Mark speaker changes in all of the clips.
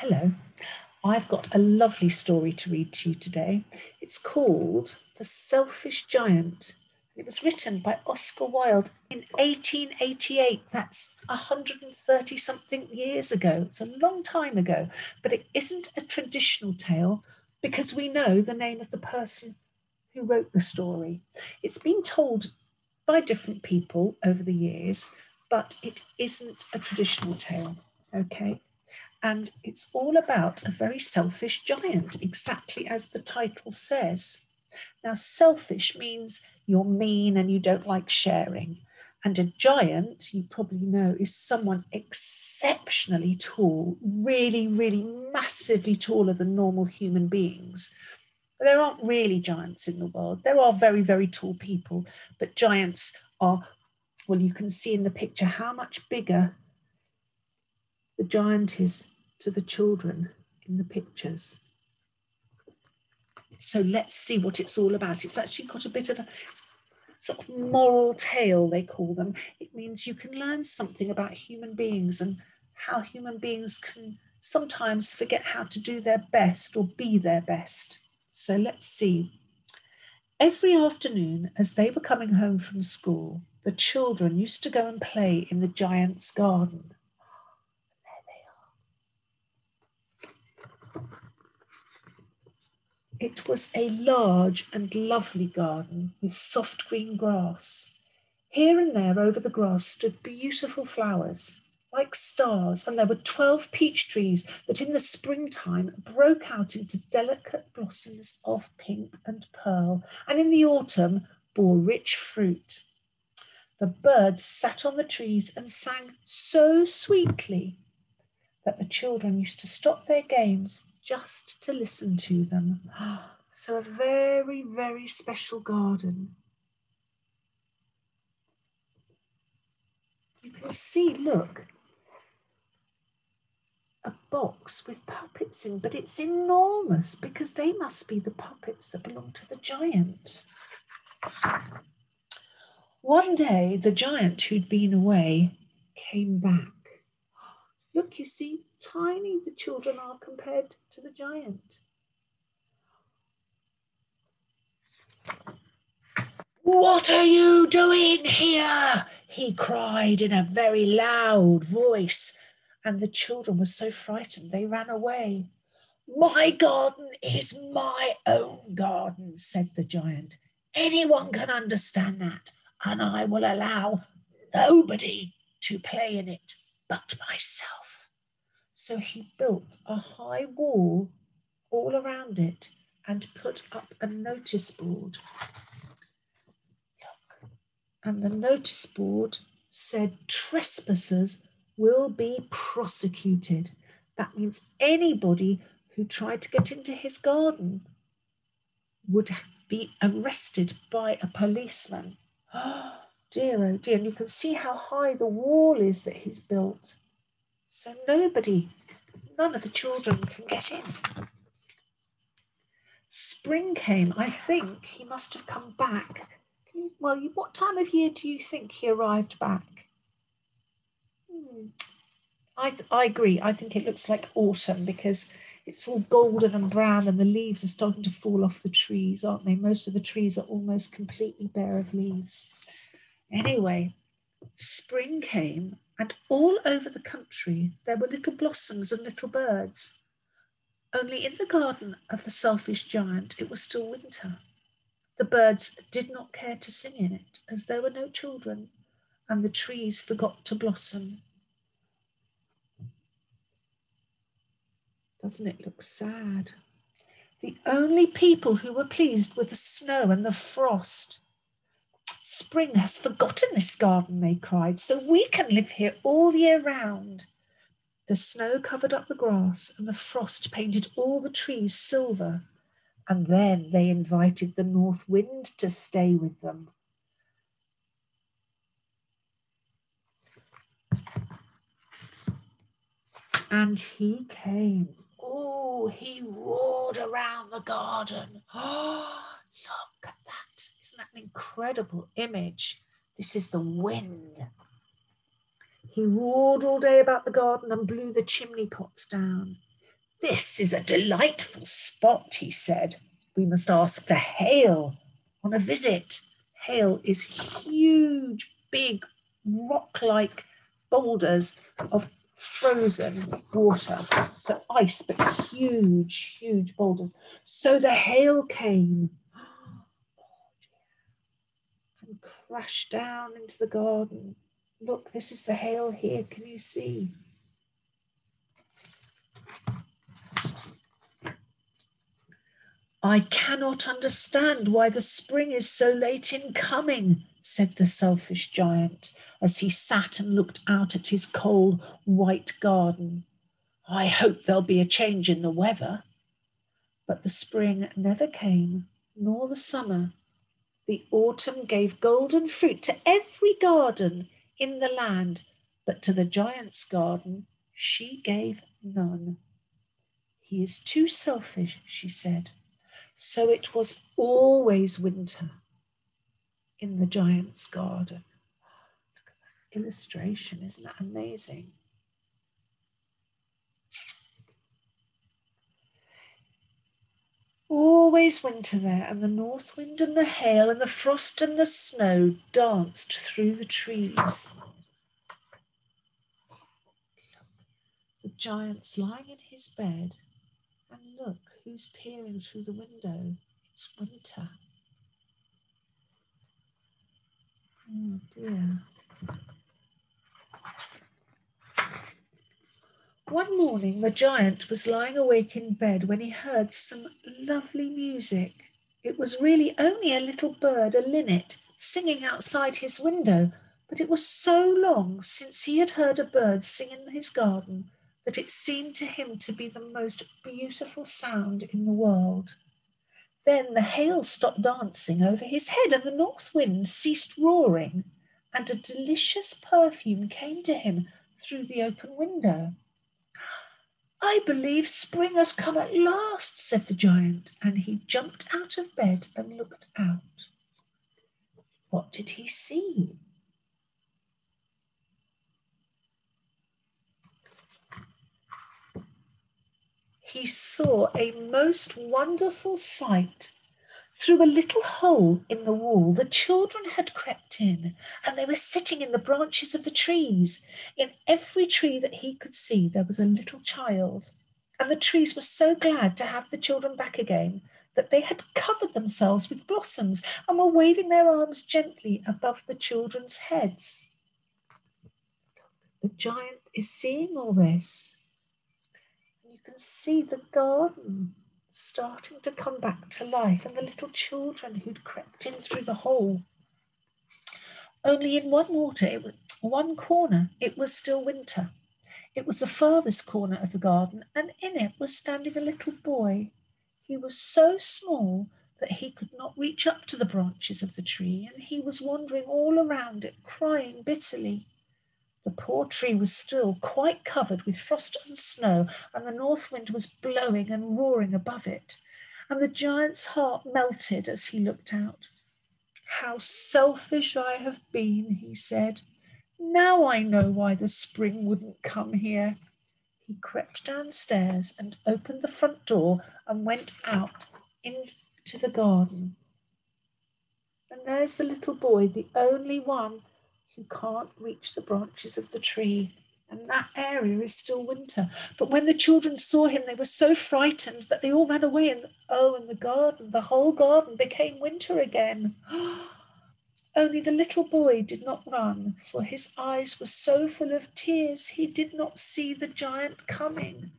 Speaker 1: Hello. I've got a lovely story to read to you today. It's called The Selfish Giant. It was written by Oscar Wilde in 1888. That's 130 something years ago. It's a long time ago, but it isn't a traditional tale because we know the name of the person who wrote the story. It's been told by different people over the years, but it isn't a traditional tale. Okay. And it's all about a very selfish giant, exactly as the title says. Now, selfish means you're mean and you don't like sharing. And a giant, you probably know, is someone exceptionally tall, really, really massively taller than normal human beings. There aren't really giants in the world. There are very, very tall people, but giants are, well, you can see in the picture how much bigger the giant is to the children in the pictures. So let's see what it's all about. It's actually got a bit of a sort of moral tale, they call them. It means you can learn something about human beings and how human beings can sometimes forget how to do their best or be their best. So let's see. Every afternoon, as they were coming home from school, the children used to go and play in the giant's garden. It was a large and lovely garden with soft green grass. Here and there over the grass stood beautiful flowers, like stars, and there were 12 peach trees that in the springtime broke out into delicate blossoms of pink and pearl, and in the autumn bore rich fruit. The birds sat on the trees and sang so sweetly that the children used to stop their games just to listen to them. So, a very, very special garden. You can see, look, a box with puppets in, but it's enormous because they must be the puppets that belong to the giant. One day, the giant who'd been away came back. Look, you see, tiny the children are compared to the giant. What are you doing here? He cried in a very loud voice, and the children were so frightened they ran away. My garden is my own garden, said the giant. Anyone can understand that, and I will allow nobody to play in it but myself. So he built a high wall all around it and put up a notice board. Look. And the notice board said trespassers will be prosecuted. That means anybody who tried to get into his garden would be arrested by a policeman. Oh, dear, oh dear. And you can see how high the wall is that he's built. So nobody, none of the children can get in. Spring came. I think he must have come back. You, well, you, what time of year do you think he arrived back? Hmm. I, I agree. I think it looks like autumn because it's all golden and brown and the leaves are starting to fall off the trees, aren't they? Most of the trees are almost completely bare of leaves. Anyway, spring came and all over the country there were little blossoms and little birds. Only in the garden of the selfish giant it was still winter. The birds did not care to sing in it, as there were no children, and the trees forgot to blossom. Doesn't it look sad? The only people who were pleased with the snow and the frost Spring has forgotten this garden, they cried, so we can live here all year round. The snow covered up the grass and the frost painted all the trees silver. And then they invited the north wind to stay with them. And he came. Oh, he roared around the garden. Oh, look at that isn't that an incredible image? This is the wind. He roared all day about the garden and blew the chimney pots down. This is a delightful spot, he said. We must ask the Hail on a visit. Hail is huge, big, rock like boulders of frozen water. So ice, but huge, huge boulders. So the hail came and down into the garden. Look, this is the hail here. Can you see? I cannot understand why the spring is so late in coming, said the selfish giant as he sat and looked out at his cold white garden. I hope there'll be a change in the weather. But the spring never came, nor the summer. The autumn gave golden fruit to every garden in the land, but to the giant's garden she gave none. He is too selfish, she said. So it was always winter in the giant's garden. Look at that illustration, isn't that amazing? Always winter there, and the north wind and the hail and the frost and the snow danced through the trees. The giant's lying in his bed, and look who's peering through the window. It's winter. Oh dear. One morning, the giant was lying awake in bed when he heard some lovely music. It was really only a little bird, a linnet, singing outside his window, but it was so long since he had heard a bird sing in his garden that it seemed to him to be the most beautiful sound in the world. Then the hail stopped dancing over his head, and the north wind ceased roaring, and a delicious perfume came to him through the open window. I believe spring has come at last, said the giant, and he jumped out of bed and looked out. What did he see? he saw a most wonderful sight. Through a little hole in the wall, the children had crept in, and they were sitting in the branches of the trees. In every tree that he could see, there was a little child. And the trees were so glad to have the children back again that they had covered themselves with blossoms and were waving their arms gently above the children's heads. The giant is seeing all this You can see the garden starting to come back to life and the little children who'd crept in through the hole. Only in one water, one corner, it was still winter. It was the farthest corner of the garden, and in it was standing a little boy. He was so small that he could not reach up to the branches of the tree, and he was wandering all around it, crying bitterly. The poor tree was still quite covered with frost and snow, and the north wind was blowing and roaring above it. And the giant's heart melted as he looked out. How selfish I have been, he said. Now I know why the spring wouldn't come here. He crept downstairs and opened the front door and went out into the garden. And there's the little boy, the only one who can't reach the branches of the tree. And that area is still winter. But when the children saw him, they were so frightened that they all ran away. And oh, and the garden, the whole garden became winter again. Only the little boy did not run, for his eyes were so full of tears he did not see the giant coming.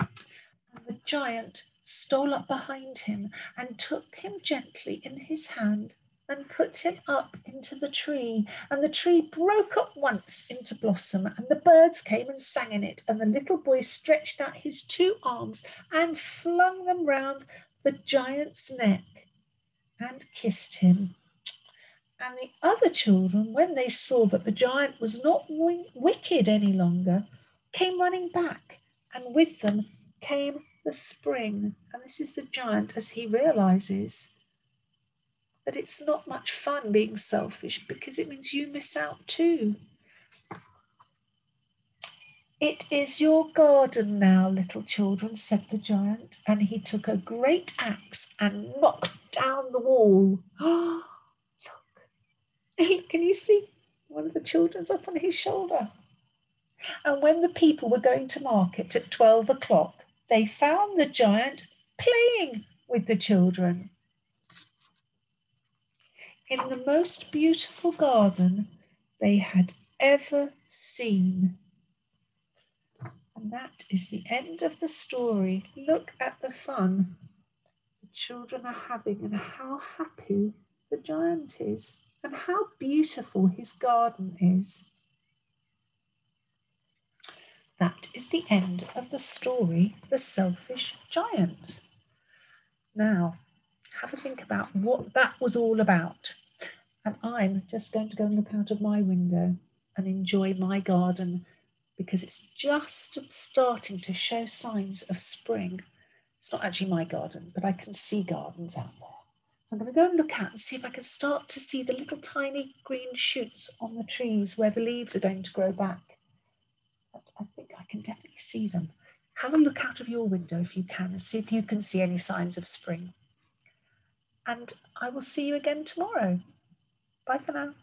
Speaker 1: And the giant stole up behind him and took him gently in his hand and put him up into the tree. And the tree broke at once into blossom, and the birds came and sang in it. And the little boy stretched out his two arms and flung them round the giant's neck and kissed him. And the other children, when they saw that the giant was not wicked any longer, came running back, and with them came the spring. And this is the giant as he realizes that it's not much fun being selfish because it means you miss out too. It is your garden now, little children, said the giant, and he took a great axe and knocked down the wall. Look, can you see one of the children's up on his shoulder? And when the people were going to market at 12 o'clock, they found the giant playing with the children. In the most beautiful garden they had ever seen. And that is the end of the story. Look at the fun the children are having and how happy the giant is and how beautiful his garden is. That is the end of the story, The Selfish Giant. Now, have a think about what that was all about. And I'm just going to go and look out of my window and enjoy my garden because it's just starting to show signs of spring. It's not actually my garden, but I can see gardens out there. So I'm going to go and look out and see if I can start to see the little tiny green shoots on the trees where the leaves are going to grow back. But I think I can definitely see them. Have a look out of your window if you can and see if you can see any signs of spring. And I will see you again tomorrow. Bye for now.